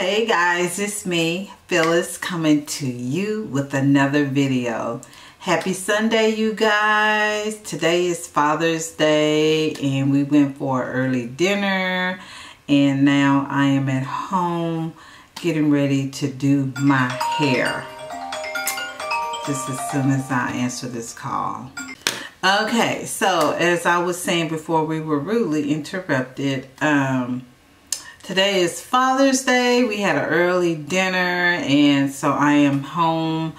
Hey guys, it's me, Phyllis, coming to you with another video. Happy Sunday, you guys. Today is Father's Day and we went for early dinner and now I am at home getting ready to do my hair. Just as soon as I answer this call. Okay, so as I was saying before we were rudely interrupted, um, Today is Father's Day. We had an early dinner and so I am home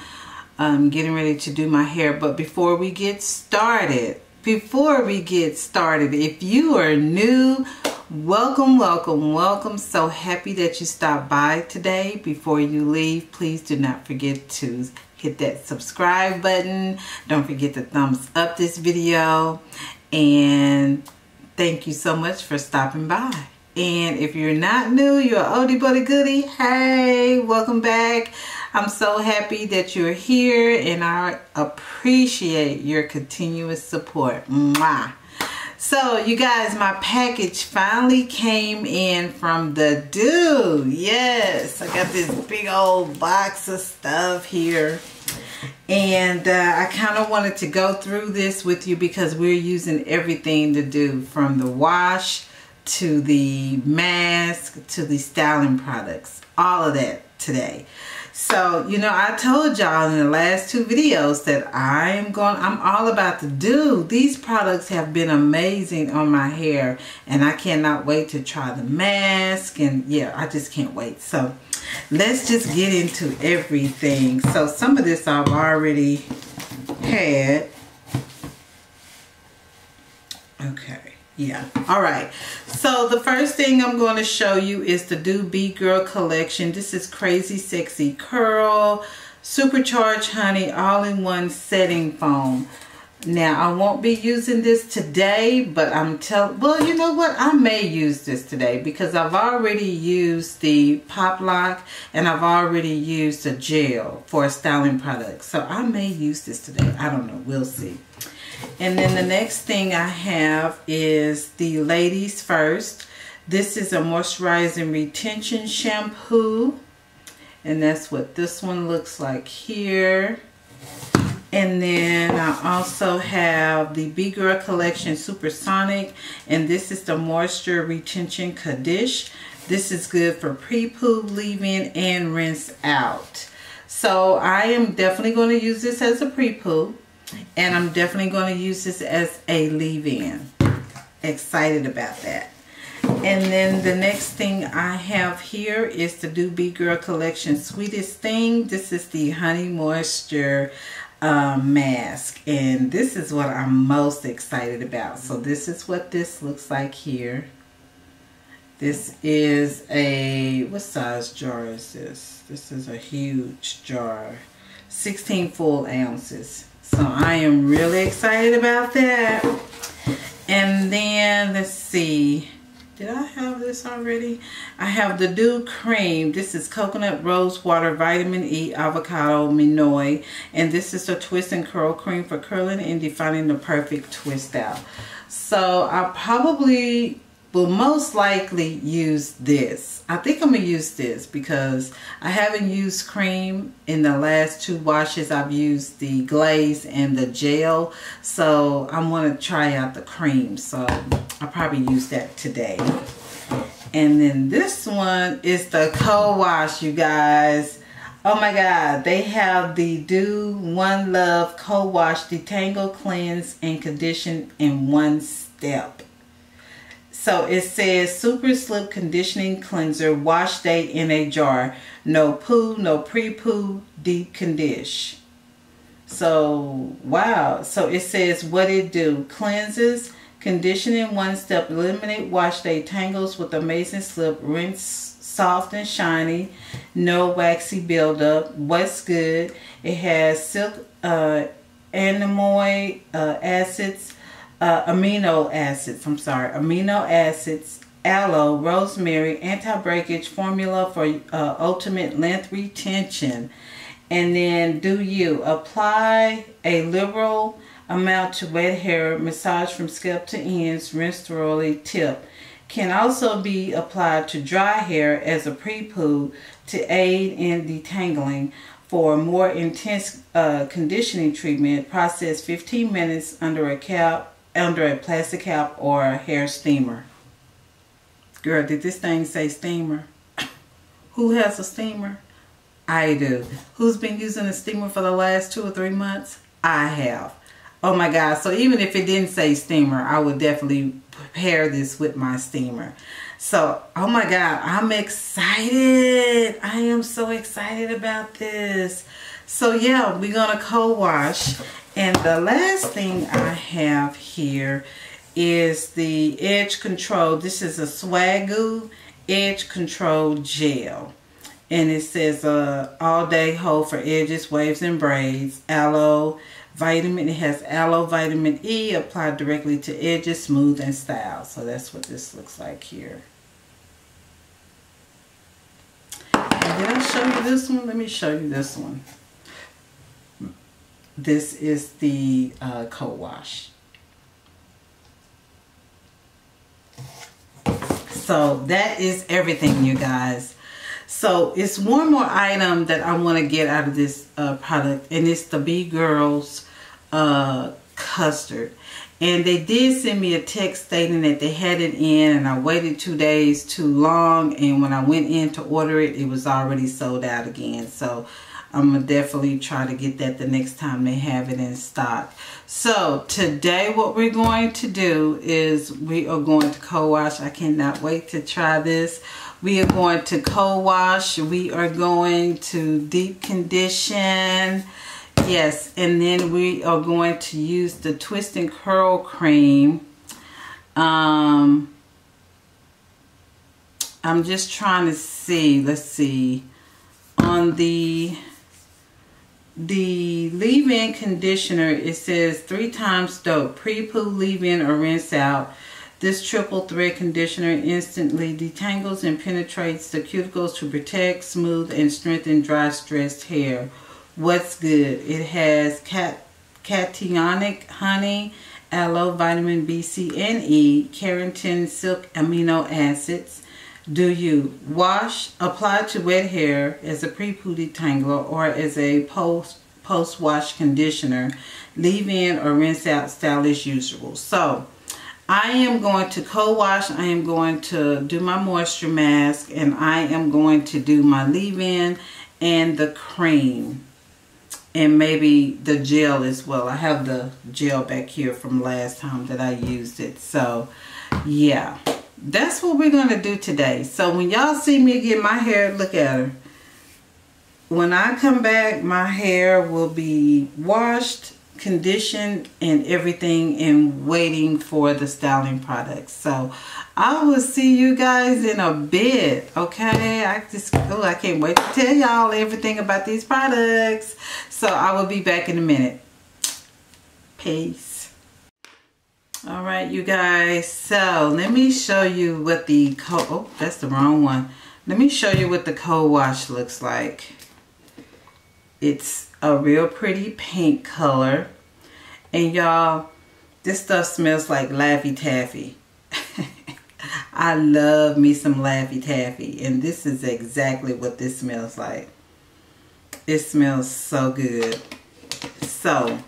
um, getting ready to do my hair. But before we get started, before we get started, if you are new, welcome, welcome, welcome. So happy that you stopped by today. Before you leave, please do not forget to hit that subscribe button. Don't forget to thumbs up this video. And thank you so much for stopping by. And if you're not new, you're an oldie a goodie. Hey, welcome back. I'm so happy that you're here and I appreciate your continuous support. Mwah. So you guys, my package finally came in from the dude. Yes, I got this big old box of stuff here. And uh, I kind of wanted to go through this with you because we're using everything to do from the wash to the mask to the styling products all of that today. So you know I told y'all in the last two videos that I am going I'm all about to do these products have been amazing on my hair and I cannot wait to try the mask and yeah I just can't wait. So let's just get into everything. So some of this I've already had. Okay yeah. All right. So the first thing i'm going to show you is the Doux Bee Girl collection. This is crazy sexy curl supercharged honey all-in-one setting foam. Now i won't be using this today but i'm tell well you know what? I may use this today because i've already used the pop lock and i've already used a gel for a styling product so i may use this today. I don't know. We'll see and then the next thing I have is the Ladies First. This is a moisturizing retention shampoo. And that's what this one looks like here. And then I also have the Bee Girl Collection Supersonic. And this is the Moisture Retention Condish. This is good for pre-poo, leave-in, and rinse out. So I am definitely going to use this as a pre-poo. And I'm definitely going to use this as a leave-in. Excited about that. And then the next thing I have here is the Doux Bee Girl Collection Sweetest Thing. This is the Honey Moisture uh, mask. And this is what I'm most excited about. So this is what this looks like here. This is a, what size jar is this? This is a huge jar. 16 full ounces. So I am really excited about that. And then let's see. Did I have this already? I have the Dew Cream. This is Coconut Rose Water Vitamin E Avocado Monoi. And this is a twist and curl cream for curling and defining the perfect twist out. So I probably will most likely use this. I think I'm going to use this because I haven't used cream in the last two washes. I've used the glaze and the gel. So I'm going to try out the cream. So I'll probably use that today. And then this one is the co-wash, you guys. Oh my God, they have the Doux One Love Co-Wash Detangle Cleanse and Condition in one step. So it says Super Slip Conditioning Cleanser Wash Day in a jar. No poo, no pre-poo, deep condition. So, wow. So it says what it do. Cleanses, conditioning one step, eliminate wash day tangles with amazing slip, rinse soft and shiny, no waxy buildup. What's good? It has silk uh, anemoid uh, acids, uh, amino acids, I'm sorry, amino acids, aloe, rosemary, anti-breakage formula for uh, ultimate length retention. And then do you apply a liberal amount to wet hair, massage from scalp to ends, rinse thoroughly, tip. can also be applied to dry hair as a pre-poo to aid in detangling. For more intense uh, conditioning treatment, process 15 minutes under a cap, under a plastic cap or a hair steamer. Girl, did this thing say steamer? Who has a steamer? I do. Who's been using a steamer for the last two or three months? I have. Oh my God. So even if it didn't say steamer, I would definitely pair this with my steamer. So, oh my God, I'm excited. I am so excited about this. So yeah, we're going to co-wash. And the last thing I have here is the Edge Control. This is a Swag Goo Edge Control Gel and it says uh, all day hold for edges, waves, and braids. Aloe vitamin. It has aloe vitamin E applied directly to edges, smooth, and style. So that's what this looks like here. And did I show you this one? Let me show you this one. This is the uh, co-wash. So that is everything, you guys. So it's one more item that I want to get out of this uh, product and it's the Bee Girls uh, custard. And they did send me a text stating that they had it in and I waited two days too long and when I went in to order it, it was already sold out again. So I'm going to definitely try to get that the next time they have it in stock. So today what we're going to do is we are going to co-wash. I cannot wait to try this. We are going to co-wash. We are going to deep condition. Yes, and then we are going to use the twist and curl cream. Um, I'm just trying to see. Let's see. On the the leave-in conditioner, it says three times dope. Pre-poo, leave-in, or rinse out. This triple threat conditioner instantly detangles and penetrates the cuticles to protect, smooth, and strengthen dry, stressed hair. What's good? It has cat cationic honey, aloe, vitamin B, C, and E, keratin, silk amino acids. Do you wash, apply to wet hair as a pre-poo detangler or as a post post-wash conditioner, leave in or rinse out style as usual. So, I am going to co-wash. I am going to do my moisture mask and I am going to do my leave-in and the cream and maybe the gel as well. I have the gel back here from last time that I used it. So yeah, that's what we're going to do today. So when y'all see me get my hair, look at her. When I come back, my hair will be washed conditioned and everything and waiting for the styling products. So I will see you guys in a bit. Okay. I just, oh, I can't wait to tell y'all everything about these products. So I will be back in a minute. Peace. All right, you guys. So let me show you what the co, oh, that's the wrong one. Let me show you what the co-wash looks like. It's a real pretty pink color. And y'all, this stuff smells like Laffy Taffy. I love me some Laffy Taffy. And this is exactly what this smells like. It smells so good. So,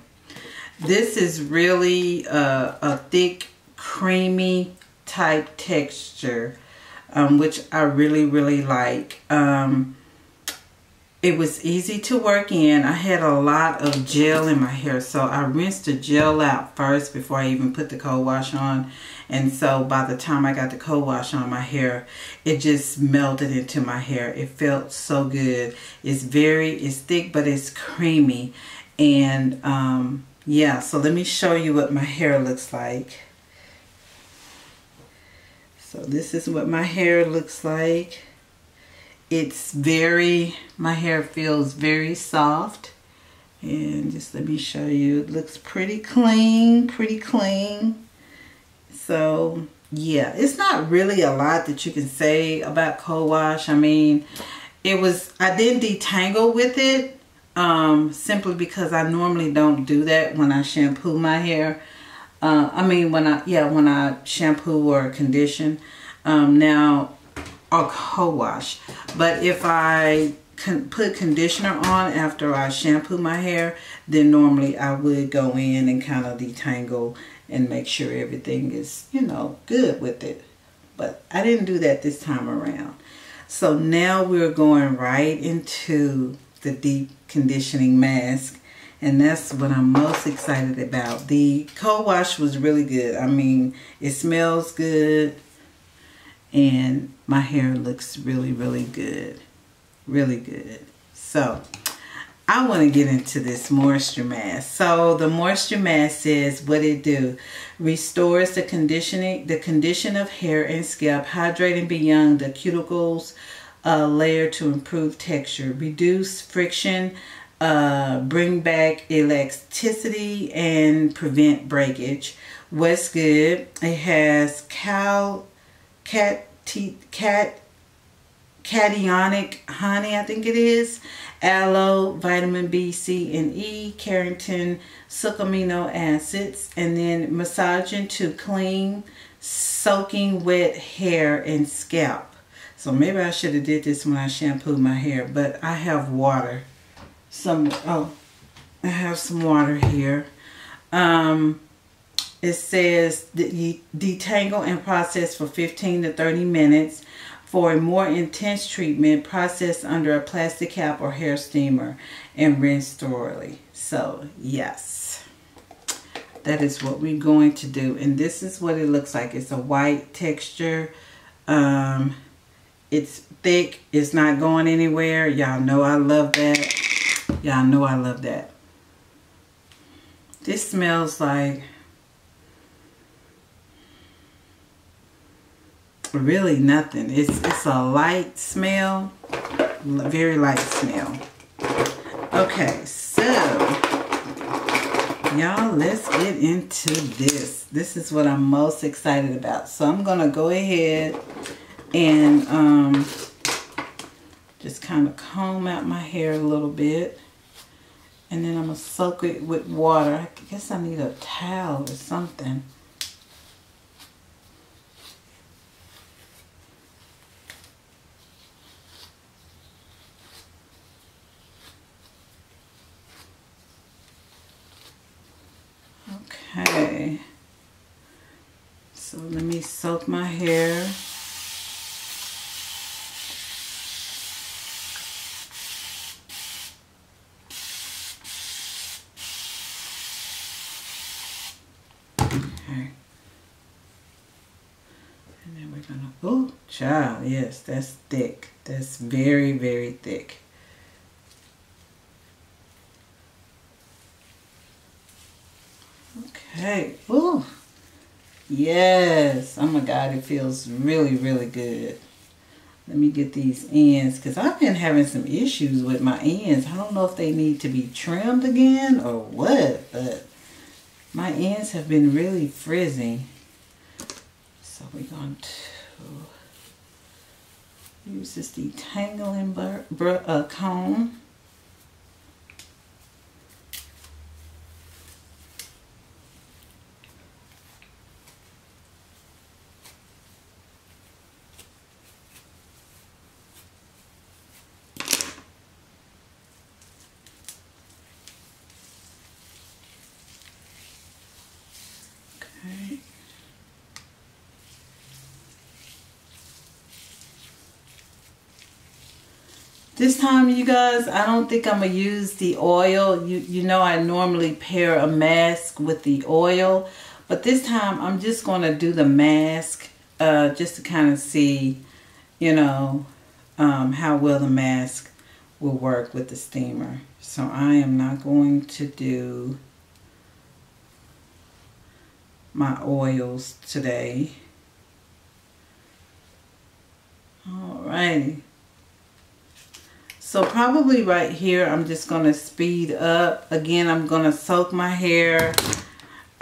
this is really a, a thick, creamy type texture, um, which I really, really like. Um, it was easy to work in. I had a lot of gel in my hair, so I rinsed the gel out first before I even put the co-wash on. And so by the time I got the co-wash on my hair, it just melted into my hair. It felt so good. It's very, it's thick, but it's creamy. And um, yeah, so let me show you what my hair looks like. So this is what my hair looks like. It's very, my hair feels very soft. And just let me show you. It looks pretty clean, pretty clean. So, yeah. It's not really a lot that you can say about co-wash. I mean, it was, I didn't detangle with it. Um, simply because I normally don't do that when I shampoo my hair. Uh, I mean, when I, yeah, when I shampoo or condition. Um, now, or co-wash. But if I con put conditioner on after I shampoo my hair, then normally I would go in and kind of detangle and make sure everything is, you know, good with it. But I didn't do that this time around. So now we're going right into the deep conditioning mask. And that's what I'm most excited about. The co-wash was really good. I mean, it smells good. And my hair looks really, really good. Really good. So, I want to get into this moisture mask. So the moisture mask says what it do. Restores the conditioning, the condition of hair and scalp, hydrating beyond the cuticles uh, layer to improve texture, reduce friction, uh, bring back elasticity, and prevent breakage. What's good? It has cow, cat, cat, cationic honey, I think it is, aloe, vitamin B, C, and E, keratin, sucamino acids, and then massaging to clean, soaking wet hair and scalp. So maybe I should have did this when I shampooed my hair, but I have water. Some, oh, I have some water here. Um, it says that you detangle and process for 15 to 30 minutes for a more intense treatment, process under a plastic cap or hair steamer and rinse thoroughly. So, yes, that is what we're going to do. And this is what it looks like. It's a white texture. Um, it's thick. It's not going anywhere. Y'all know I love that. Y'all know I love that. This smells like really nothing. It's, it's a light smell, very light smell. Okay, so y'all, let's get into this. This is what I'm most excited about. So I'm going to go ahead and um, just kind of comb out my hair a little bit. And then I'm going to soak it with water. I guess I need a towel or something. Okay. So let me soak my hair. Okay. And then we're gonna, oh, child, yes, that's thick. That's very, very thick. Okay. Ooh. Yes. Oh my God, it feels really, really good. Let me get these ends because I've been having some issues with my ends. I don't know if they need to be trimmed again or what, but my ends have been really frizzy. So we're going to use this detangling uh, comb. This time, you guys, I don't think I'm going to use the oil. You, you know I normally pair a mask with the oil. But this time, I'm just going to do the mask uh, just to kind of see, you know, um, how well the mask will work with the steamer. So I am not going to do my oils today. Alrighty. So probably right here, I'm just going to speed up. Again, I'm going to soak my hair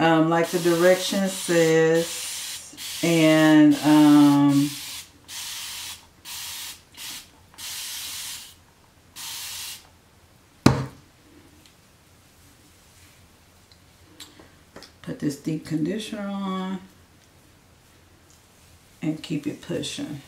um, like the direction says. And um, put this deep conditioner on. and keep it pushing.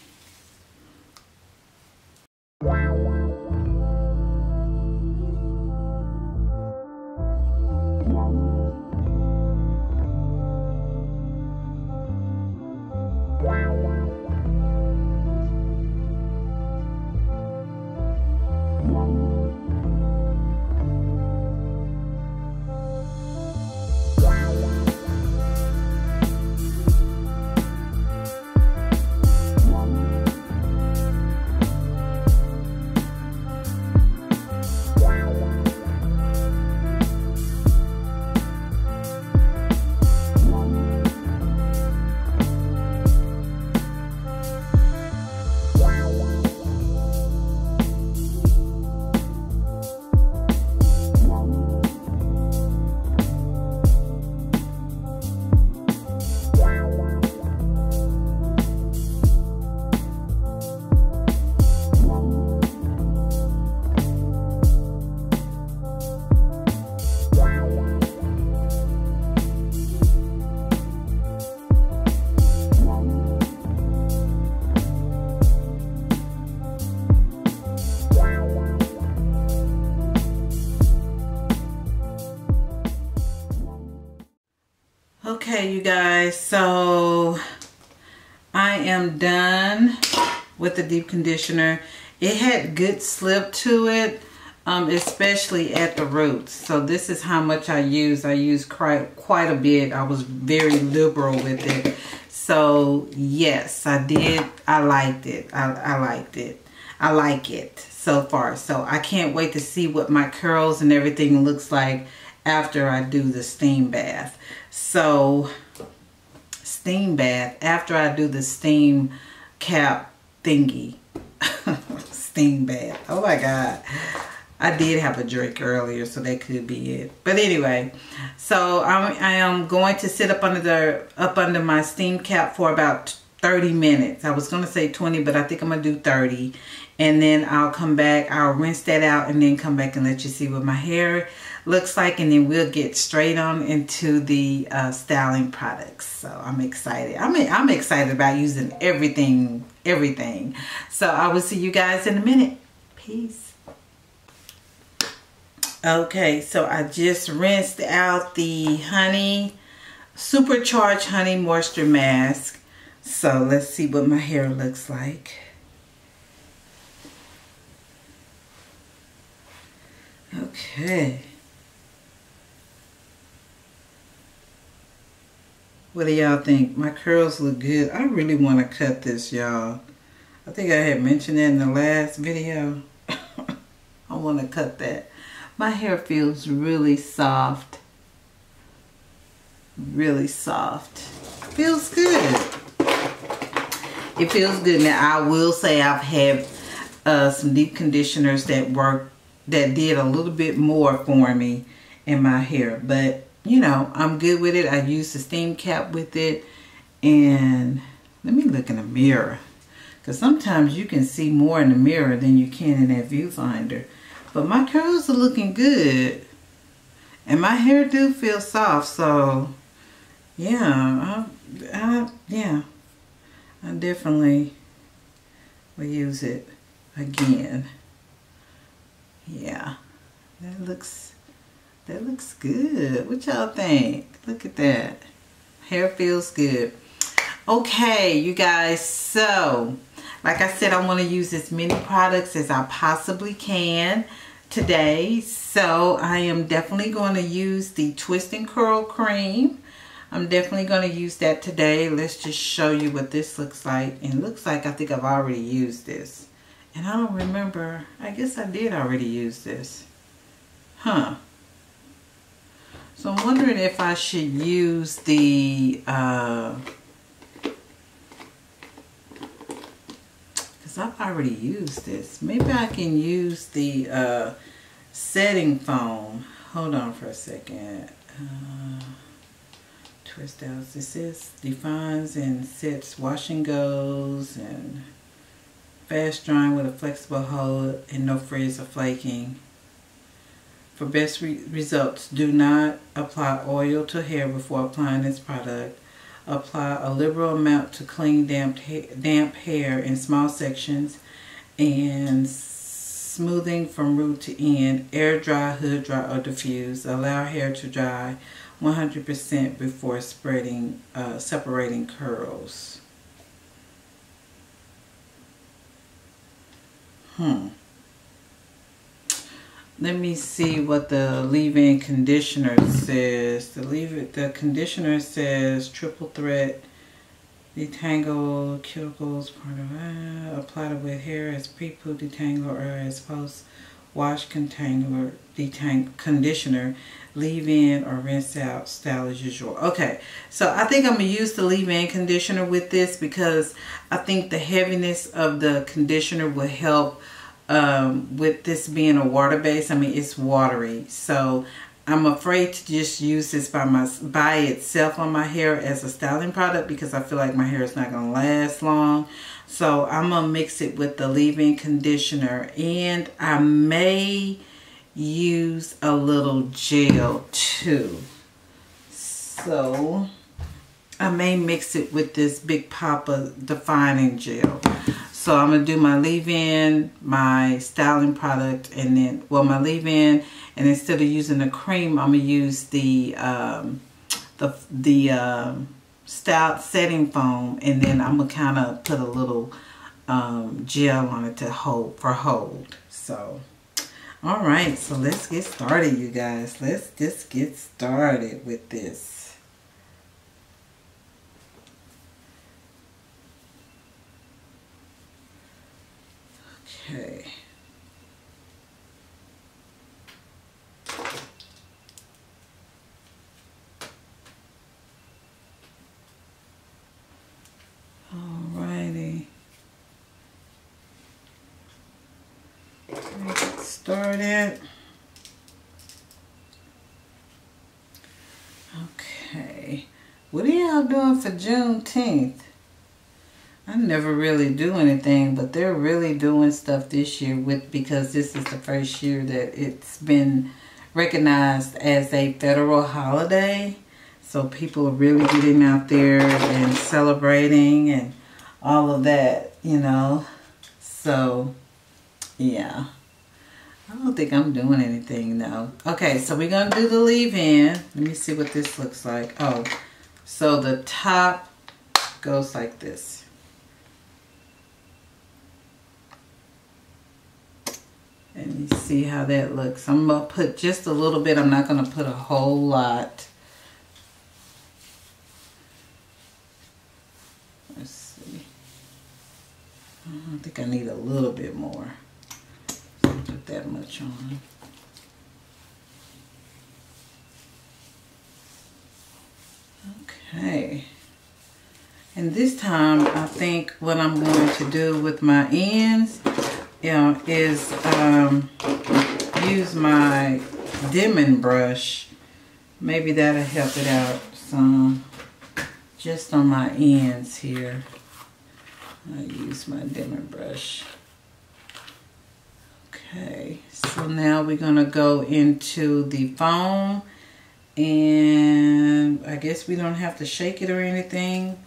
Deep conditioner. It had good slip to it, um, especially at the roots. So this is how much I use. I use quite, quite a bit. I was very liberal with it. So yes, I did. I liked it. I, I liked it. I like it so far. So I can't wait to see what my curls and everything looks like after I do the steam bath. So steam bath after I do the steam cap thingy. steam bath. Oh my God. I did have a drink earlier, so that could be it. But anyway, so I'm, I am going to sit up under the up under my steam cap for about 30 minutes. I was going to say 20, but I think I'm going to do 30. And then I'll come back. I'll rinse that out and then come back and let you see what my hair looks like and then we'll get straight on into the uh, styling products. So I'm excited. I'm, I'm excited about using everything everything. So I will see you guys in a minute. Peace. Okay so I just rinsed out the honey supercharged honey moisture mask. So let's see what my hair looks like. Okay What do y'all think? My curls look good. I really want to cut this, y'all. I think I had mentioned that in the last video. I want to cut that. My hair feels really soft. Really soft. Feels good. It feels good. Now, I will say I've had uh, some deep conditioners that work, that did a little bit more for me in my hair. But you know, I'm good with it. I use the steam cap with it. And let me look in the mirror. Because sometimes you can see more in the mirror than you can in that viewfinder. But my curls are looking good. And my hair do feel soft. So, yeah. I, I, yeah. I definitely will use it again. Yeah. That looks that looks good. What y'all think? Look at that. Hair feels good. Okay, you guys. So, like I said, I want to use as many products as I possibly can today. So, I am definitely going to use the Twist and Curl Cream. I'm definitely going to use that today. Let's just show you what this looks like. And looks like I think I've already used this. And I don't remember. I guess I did already use this. Huh. So I'm wondering if I should use the, because uh, I've already used this. Maybe I can use the uh, setting foam. Hold on for a second. Uh, twist out. This is defines and sets wash and goes and fast drying with a flexible hold and no frizz or flaking. For best re results, do not apply oil to hair before applying this product. Apply a liberal amount to clean damp, damp hair in small sections and smoothing from root to end. Air dry, hood dry, or diffuse. Allow hair to dry 100% before spreading, uh, separating curls. Hmm. Let me see what the leave-in conditioner says. The leave it the conditioner says triple threat, detangle cuticles, part of uh, apply to wet hair as pre-poo detangler or as post wash container detang conditioner leave in or rinse out style as usual okay so I think I'm gonna use the leave-in conditioner with this because I think the heaviness of the conditioner will help um, with this being a water base I mean it's watery so I'm afraid to just use this by my by itself on my hair as a styling product because I feel like my hair is not going to last long. So I'm going to mix it with the leave-in conditioner and I may use a little gel too. So I may mix it with this Big Poppa defining gel. So I'm going to do my leave-in, my styling product, and then, well, my leave-in, and instead of using the cream, I'm going to use the, um, the, the um, stout setting foam, and then I'm going to kind of put a little um, gel on it to hold, for hold. So, all right, so let's get started, you guys. Let's just get started with this. Okay. Alrighty. Get started. Okay. What are y'all doing for Juneteenth? I never really do anything, but they're really doing stuff this year with because this is the first year that it's been recognized as a federal holiday. So people are really getting out there and celebrating and all of that, you know. So, yeah. I don't think I'm doing anything though. Okay, so we're going to do the leave-in. Let me see what this looks like. Oh, so the top goes like this. And you see how that looks. I'm going to put just a little bit. I'm not going to put a whole lot. Let's see. I think I need a little bit more. Put that much on. Okay. And this time, I think what I'm going to do with my ends you know, is um, use my Denman brush. Maybe that'll help it out some. Just on my ends here. I use my Denman brush. Okay, so now we're going to go into the foam. And I guess we don't have to shake it or anything.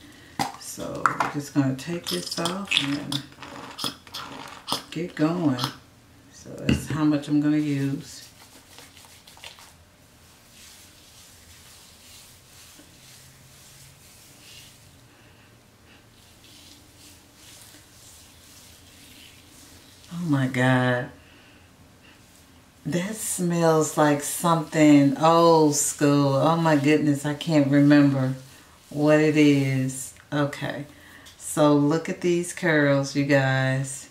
So I'm just going to take this off get going. So that's how much I'm going to use. Oh my God. That smells like something old school. Oh my goodness, I can't remember what it is. Okay, so look at these curls, you guys.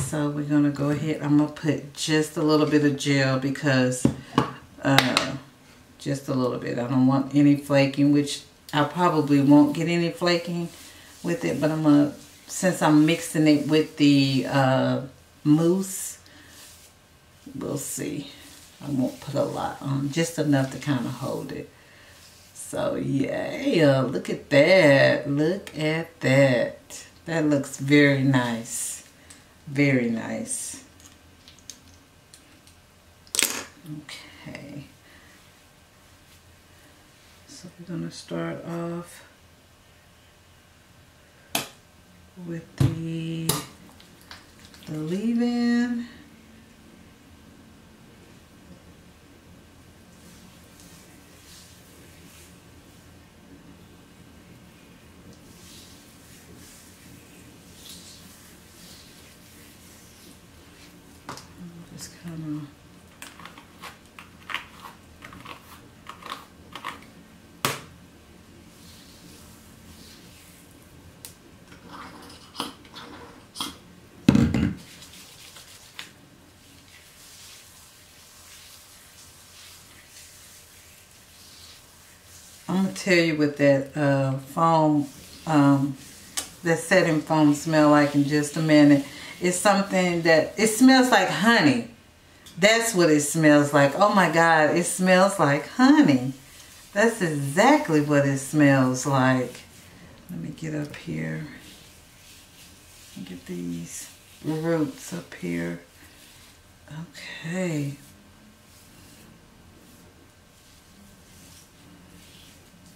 So we're going to go ahead. I'm going to put just a little bit of gel because uh, just a little bit. I don't want any flaking, which I probably won't get any flaking with it. But I'm going to, since I'm mixing it with the uh, mousse, we'll see. I won't put a lot on, just enough to kind of hold it. So yeah, look at that. Look at that. That looks very nice. Very nice. Okay. So we're going to start off with the, the leave-in. Tell you what that uh, foam, um, that setting foam smell like in just a minute. It's something that, it smells like honey. That's what it smells like. Oh my God, it smells like honey. That's exactly what it smells like. Let me get up here. Get these roots up here. Okay.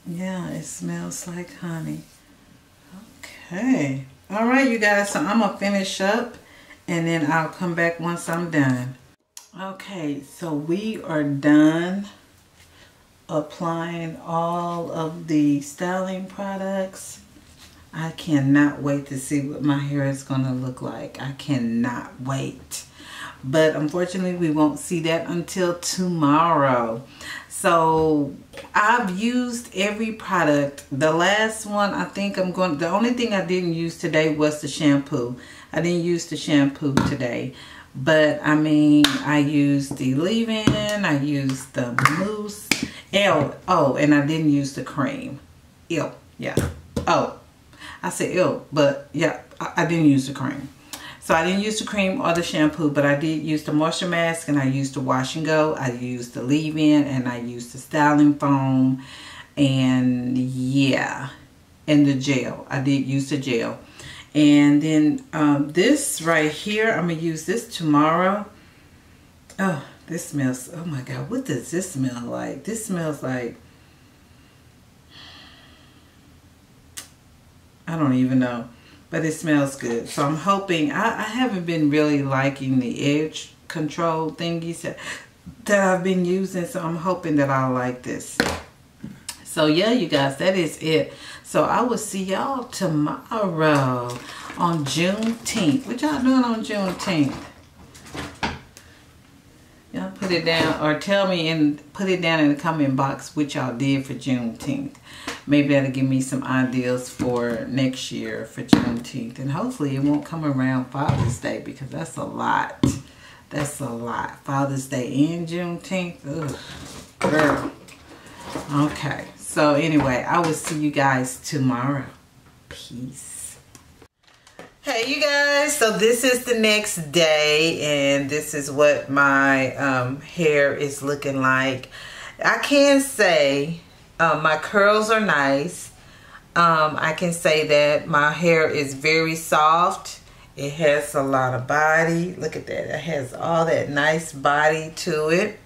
Yeah, it smells like honey. Okay. All right, you guys. So I'm going to finish up and then I'll come back once I'm done. Okay, so we are done applying all of the styling products. I cannot wait to see what my hair is going to look like. I cannot wait. But unfortunately, we won't see that until tomorrow. So I've used every product. The last one I think I'm going, to. the only thing I didn't use today was the shampoo. I didn't use the shampoo today. But I mean, I used the leave-in, I used the mousse. Ew, oh, and I didn't use the cream. Ew, yeah. Oh, I said ew, but yeah, I, I didn't use the cream. So I didn't use the cream or the shampoo, but I did use the moisture mask and I used the wash and go. I used the leave-in and I used the styling foam and yeah, and the gel. I did use the gel. And then um, this right here, I'm going to use this tomorrow. Oh, this smells, oh my God, what does this smell like? This smells like, I don't even know but it smells good. So I'm hoping, I, I haven't been really liking the edge control thingies that, that I've been using. So I'm hoping that I'll like this. So yeah, you guys, that is it. So I will see y'all tomorrow on Juneteenth. What y'all doing on Juneteenth? Y'all put it down or tell me and put it down in the comment box what y'all did for Juneteenth maybe that'll give me some ideas for next year for Juneteenth. And hopefully it won't come around Father's Day because that's a lot. That's a lot. Father's Day and Juneteenth. Ugh, girl. Okay. So anyway, I will see you guys tomorrow. Peace. Hey you guys, so this is the next day and this is what my um, hair is looking like. I can say um, my curls are nice. Um, I can say that my hair is very soft. It has a lot of body. Look at that. It has all that nice body to it.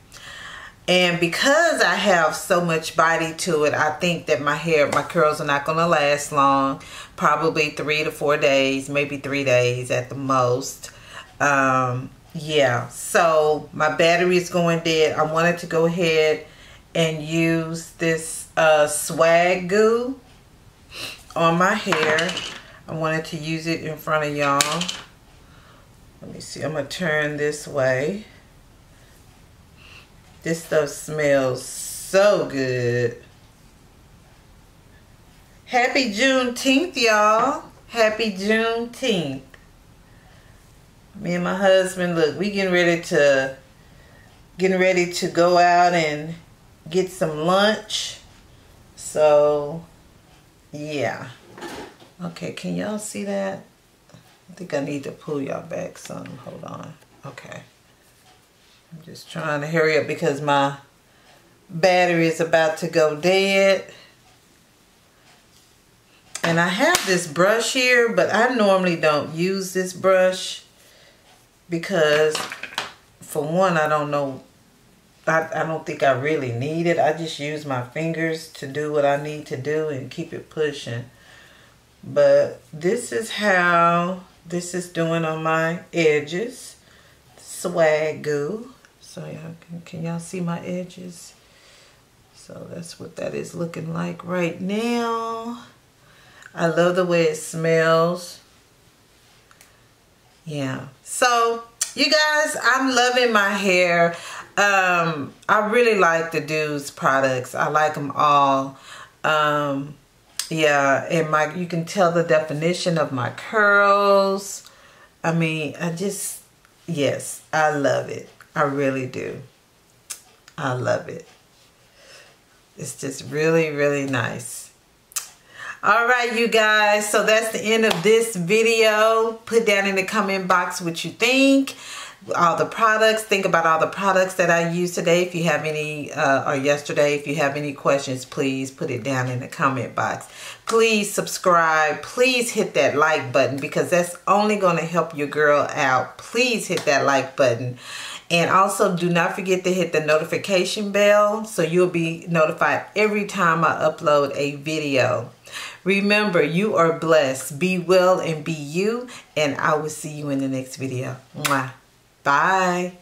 And because I have so much body to it, I think that my hair, my curls are not going to last long. Probably three to four days, maybe three days at the most. Um, yeah, so my battery is going dead. I wanted to go ahead and use this uh, swag goo on my hair. I wanted to use it in front of y'all. Let me see. I'm going to turn this way. This stuff smells so good. Happy Juneteenth, y'all. Happy Juneteenth. Me and my husband, look, we getting ready to getting ready to go out and get some lunch. So, yeah. Okay, can y'all see that? I think I need to pull y'all back some. Hold on. Okay. I'm just trying to hurry up because my battery is about to go dead. And I have this brush here, but I normally don't use this brush because for one, I don't know I, I don't think I really need it. I just use my fingers to do what I need to do and keep it pushing. But this is how this is doing on my edges. Swag goo. So y'all can, can y'all see my edges? So that's what that is looking like right now. I love the way it smells. Yeah. So you guys, I'm loving my hair. Um, I really like the Doux products. I like them all. Um, yeah, and my you can tell the definition of my curls. I mean, I just yes, I love it. I really do. I love it. It's just really, really nice. All right, you guys. So that's the end of this video. Put down in the comment box what you think all the products. Think about all the products that I used today. If you have any, uh, or yesterday, if you have any questions, please put it down in the comment box. Please subscribe. Please hit that like button because that's only going to help your girl out. Please hit that like button. And also do not forget to hit the notification bell so you'll be notified every time I upload a video. Remember, you are blessed. Be well and be you. And I will see you in the next video. Mwah. Bye.